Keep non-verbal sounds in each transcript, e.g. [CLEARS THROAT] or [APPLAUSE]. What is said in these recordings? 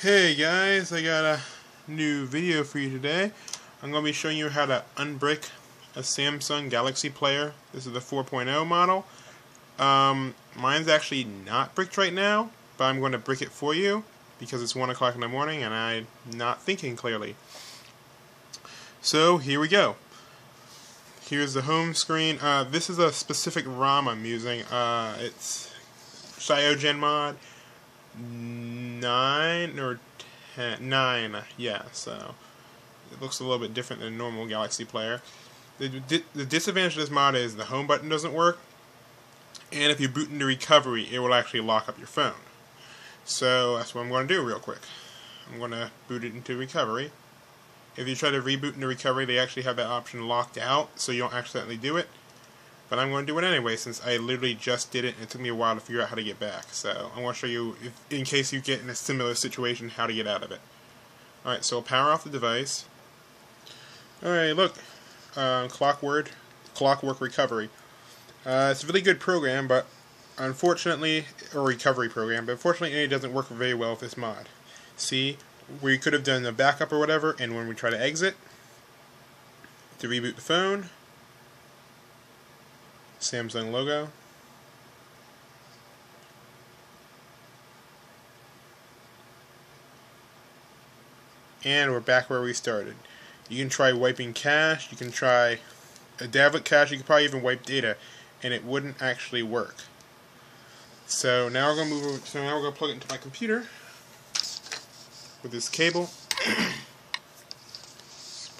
Hey guys, I got a new video for you today. I'm going to be showing you how to unbrick a Samsung Galaxy player. This is the 4.0 model. Um, mine's actually not bricked right now, but I'm going to brick it for you because it's 1 o'clock in the morning and I'm not thinking clearly. So here we go. Here's the home screen. Uh, this is a specific ROM I'm using. Uh, it's CyanogenMod 9 or 10, 9, yeah, so it looks a little bit different than a normal Galaxy player. The, the disadvantage of this mod is the home button doesn't work, and if you boot into recovery, it will actually lock up your phone. So that's what I'm going to do real quick. I'm going to boot it into recovery. If you try to reboot into recovery, they actually have that option locked out, so you don't accidentally do it. But I'm going to do it anyway since I literally just did it and it took me a while to figure out how to get back. So I want to show you, if, in case you get in a similar situation, how to get out of it. Alright, so I'll power off the device. Alright, look. Uh, Clockwork, Clockwork Recovery. Uh, it's a really good program, but unfortunately, or recovery program, but unfortunately it doesn't work very well with this mod. See, we could have done a backup or whatever, and when we try to exit, to reboot the phone, Samsung logo. And we're back where we started. You can try wiping cache, you can try a Dalvik cache, you could probably even wipe data, and it wouldn't actually work. So now we're gonna move over, so now we're gonna plug it into my computer with this cable. [CLEARS THROAT]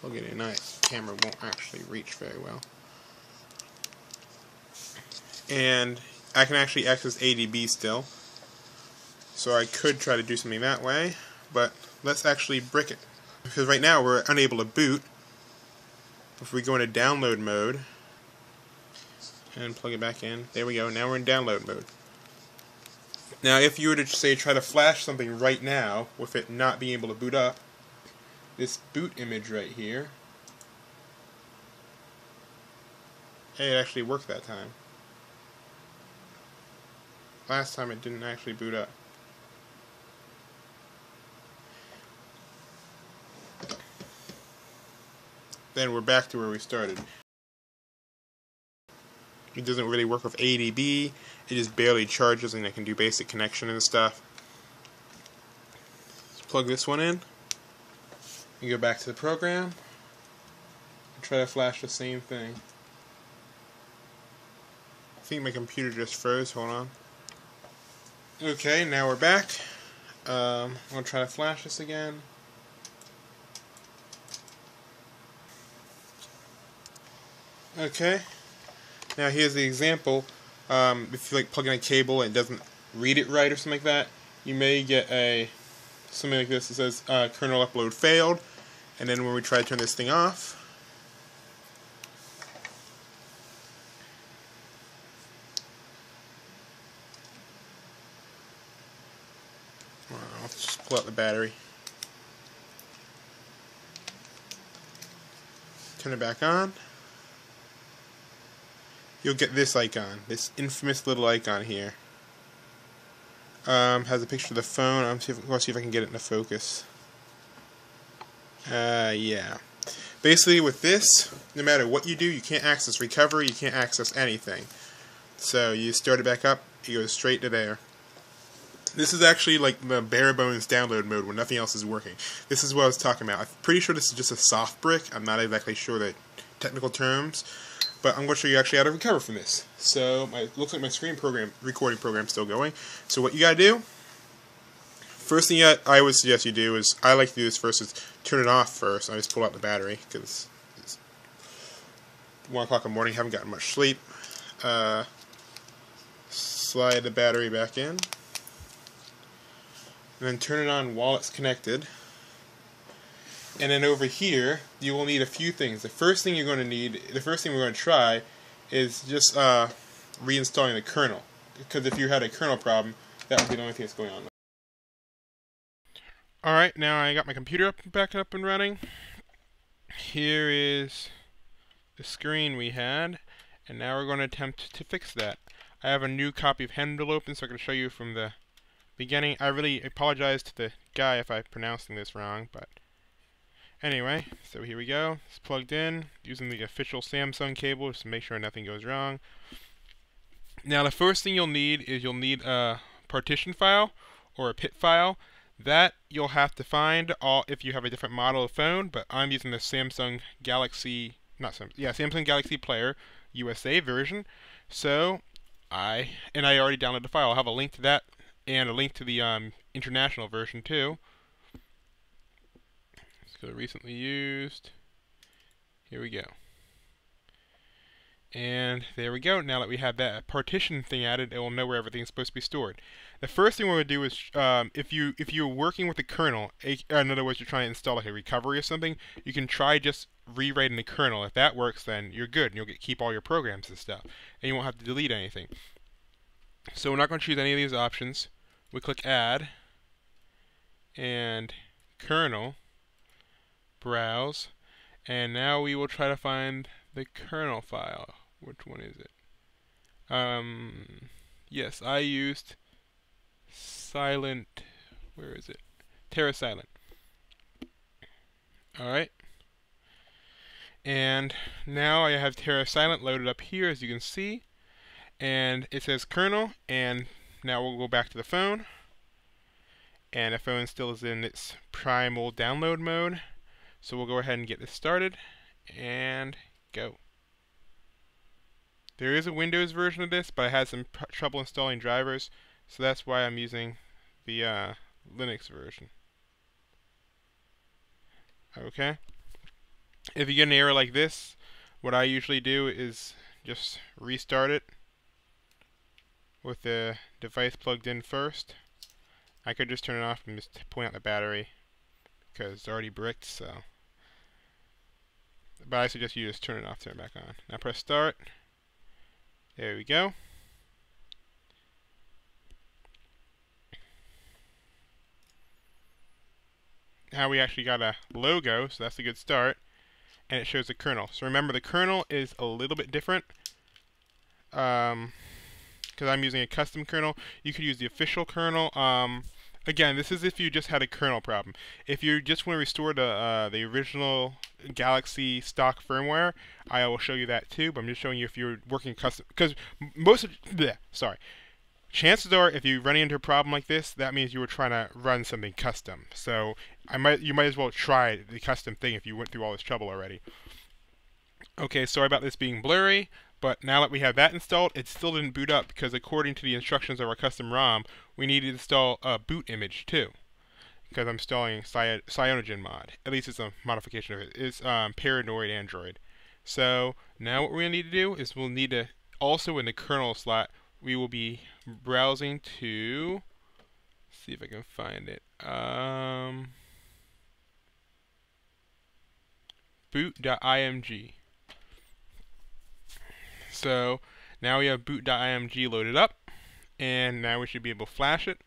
plug it in, my camera won't actually reach very well and I can actually access ADB still. So I could try to do something that way, but let's actually brick it. Because right now we're unable to boot. If we go into download mode, and plug it back in, there we go, now we're in download mode. Now if you were to say try to flash something right now, with it not being able to boot up, this boot image right here, hey, it actually worked that time. Last time it didn't actually boot up. Then we're back to where we started. It doesn't really work with ADB. It just barely charges and it can do basic connection and stuff. Let's plug this one in. Go back to the program. Try to flash the same thing. I think my computer just froze. Hold on. Okay, now we're back. Um, I'm going to try to flash this again. Okay, now here's the example. Um, if you like plug in a cable and it doesn't read it right or something like that, you may get a something like this that says uh, kernel upload failed, and then when we try to turn this thing off, Let's just pull out the battery. Turn it back on. You'll get this icon, this infamous little icon here. Um, has a picture of the phone. I'm see if, I'll see if I can get it in the focus. Uh, yeah. Basically, with this, no matter what you do, you can't access recovery, you can't access anything. So you start it back up, it goes straight to there. This is actually like the bare bones download mode where nothing else is working. This is what I was talking about. I'm pretty sure this is just a soft brick. I'm not exactly sure the technical terms, but I'm going to show you actually how to recover from this. So my, looks like my screen program recording program is still going. So what you got to do, first thing I would suggest you do is, I like to do this first, is turn it off first. I just pull out the battery because it's 1 o'clock in the morning, haven't gotten much sleep. Uh, slide the battery back in and then turn it on while it's connected. And then over here, you will need a few things. The first thing you're going to need, the first thing we're going to try, is just uh, reinstalling the kernel. Because if you had a kernel problem, that would be the only thing that's going on. Alright, now I got my computer up, back up and running. Here is the screen we had, and now we're going to attempt to fix that. I have a new copy of Heimdall open, so I can show you from the beginning. I really apologize to the guy if I'm pronouncing this wrong, but anyway, so here we go. It's plugged in using the official Samsung cable just to make sure nothing goes wrong. Now the first thing you'll need is you'll need a partition file or a PIT file. That you'll have to find all if you have a different model of phone, but I'm using the Samsung Galaxy, not Samsung, yeah, Samsung Galaxy Player USA version. So I and I already downloaded the file. I'll have a link to that and a link to the um, international version too. Let's go recently used. Here we go. And there we go. Now that we have that partition thing added, it will know where everything's supposed to be stored. The first thing we're going to do is, um, if you if you're working with the kernel, in other words, you're trying to install like a recovery or something, you can try just rewriting the kernel. If that works, then you're good, and you'll get keep all your programs and stuff, and you won't have to delete anything. So we're not going to choose any of these options. We click Add, and Kernel, Browse, and now we will try to find the kernel file. Which one is it? Um, yes, I used silent, where is it? TerraSilent Alright. And now I have TerraSilent loaded up here, as you can see. And it says kernel, and now we'll go back to the phone. And the phone still is in its primal download mode. So we'll go ahead and get this started. And go. There is a Windows version of this, but I had some trouble installing drivers, so that's why I'm using the uh, Linux version. Okay. If you get an error like this, what I usually do is just restart it with the device plugged in first. I could just turn it off and just point out the battery because it's already bricked, so but I suggest you just turn it off, turn it back on. Now press start. There we go. Now we actually got a logo, so that's a good start. And it shows the kernel. So remember, the kernel is a little bit different. Um, because I'm using a custom kernel. You could use the official kernel. Um, again, this is if you just had a kernel problem. If you just want to restore the uh, the original Galaxy stock firmware, I will show you that too. But I'm just showing you if you're working custom because most of bleh, sorry. Chances are, if you run into a problem like this, that means you were trying to run something custom. So I might you might as well try the custom thing if you went through all this trouble already. Okay, sorry about this being blurry. But now that we have that installed, it still didn't boot up because according to the instructions of our custom ROM, we need to install a boot image too. Because I'm installing Cy Cyanogen mod. At least it's a modification of it. It's um, Paranoid Android. So now what we're going to need to do is we'll need to, also in the kernel slot, we will be browsing to, see if I can find it, um, boot.img. So now we have boot.img loaded up, and now we should be able to flash it.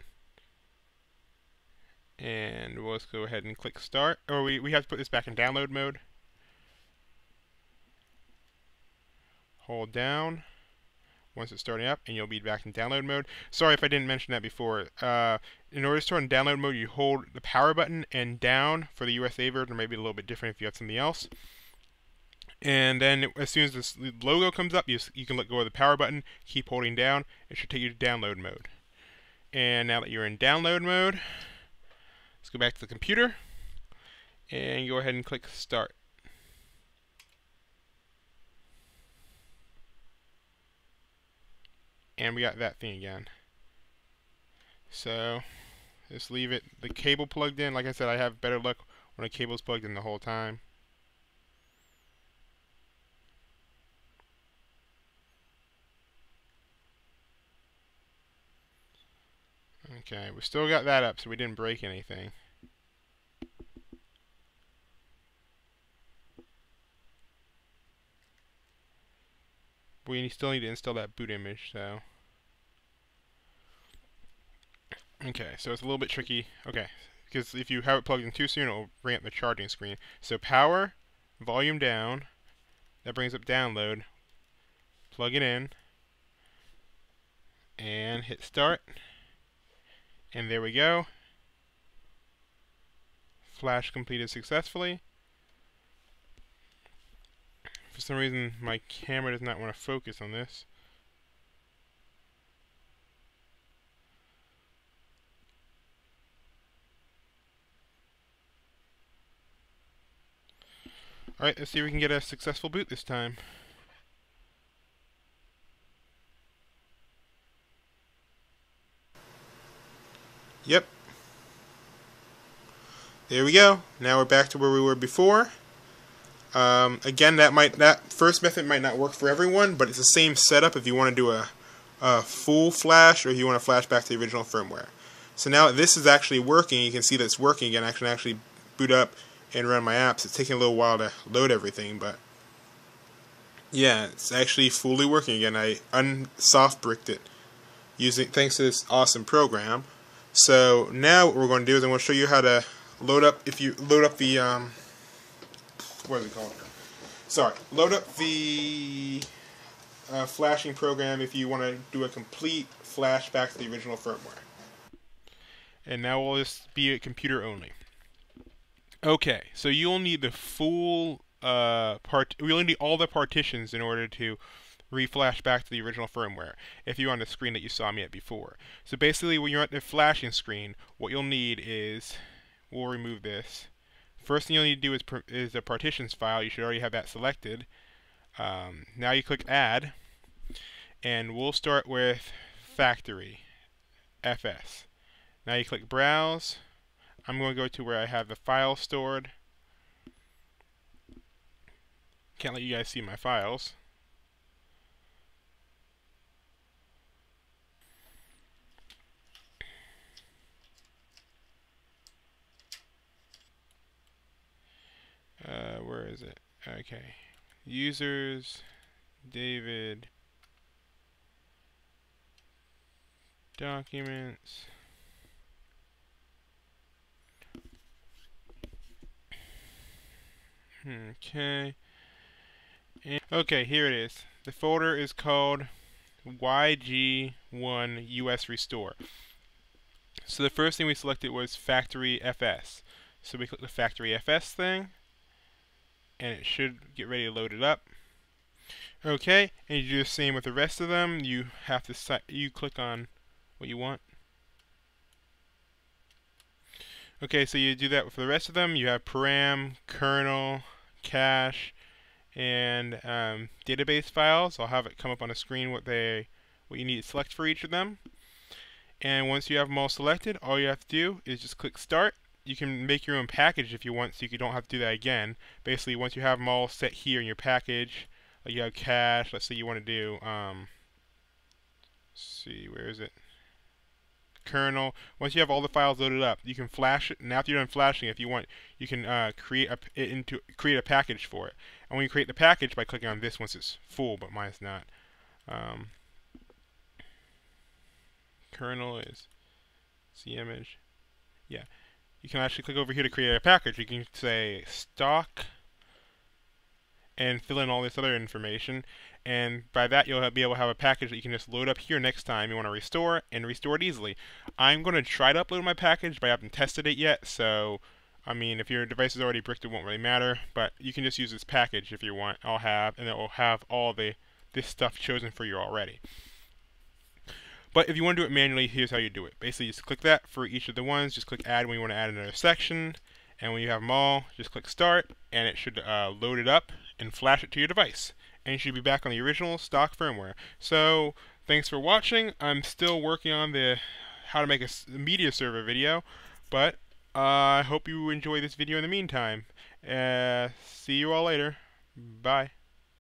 And we'll just go ahead and click start. Or we, we have to put this back in download mode. Hold down once it's starting up, and you'll be back in download mode. Sorry if I didn't mention that before. Uh, in order to start in download mode, you hold the power button and down for the USA version, or maybe a little bit different if you have something else. And then as soon as this logo comes up, you, you can let go of the power button, keep holding down, it should take you to download mode. And now that you're in download mode, let's go back to the computer, and go ahead and click start. And we got that thing again. So, just leave it, the cable plugged in. Like I said, I have better luck when a cable's plugged in the whole time. Okay, we still got that up, so we didn't break anything. We still need to install that boot image, so... Okay, so it's a little bit tricky. Okay, because if you have it plugged in too soon, it will bring up the charging screen. So power, volume down, that brings up download, plug it in, and hit start And there we go. Flash completed successfully. For some reason, my camera does not want to focus on this. Alright, let's see if we can get a successful boot this time. Yep. There we go. Now we're back to where we were before. Um, again, that might that first method might not work for everyone, but it's the same setup if you want to do a, a full flash or if you want to flash back to the original firmware. So now this is actually working, you can see that it's working again. I can actually boot up and run my apps. It's taking a little while to load everything, but yeah, it's actually fully working again. I unsoft bricked it using thanks to this awesome program. So now what we're going to do is I'm going to show you how to load up if you load up the um, what is it called? Sorry, load up the uh, flashing program if you want to do a complete flash back to the original firmware. And now we'll just be a computer only. Okay, so you'll need the full uh, part. We'll need all the partitions in order to reflash back to the original firmware if you're on the screen that you saw me at before. So basically, when you're at the flashing screen, what you'll need is we'll remove this. First thing you'll need to do is is the partitions file. You should already have that selected. Um, now you click Add, and we'll start with Factory FS. Now you click Browse I'm going to go to where I have the file stored. Can't let you guys see my files. Uh, where is it? Okay. Users, David, documents. Okay. Okay, here it is. The folder is called YG1 US Restore. So the first thing we selected was Factory FS. So we click the Factory FS thing, and it should get ready to load it up. Okay, and you do the same with the rest of them. You have to you click on what you want. Okay, so you do that for the rest of them. You have param, kernel, cache, and um, database files. I'll have it come up on the screen what they what you need to select for each of them. And once you have them all selected, all you have to do is just click Start. You can make your own package if you want, so you don't have to do that again. Basically, once you have them all set here in your package, like you have cache, let's say you want to do, um, see, where is it? kernel. Once you have all the files loaded up, you can flash it. And after you're done flashing, if you want, you can uh, create a it into create a package for it. And when you create the package by clicking on this once it's full, but mine's not. Um, kernel is zImage. Yeah, you can actually click over here to create a package. You can say stock and fill in all this other information and by that you'll be able to have a package that you can just load up here next time you want to restore and restore it easily. I'm going to try to upload my package, but I haven't tested it yet, so I mean if your device is already bricked it won't really matter, but you can just use this package if you want. I'll have, and it will have all the this stuff chosen for you already. But if you want to do it manually, here's how you do it. Basically, just click that for each of the ones. Just click Add when you want to add another section. And when you have them all, just click Start, and it should uh, load it up and flash it to your device and you should be back on the original stock firmware. So thanks for watching. I'm still working on the how to make a media server video, but uh, I hope you enjoy this video in the meantime. Uh, see you all later. Bye.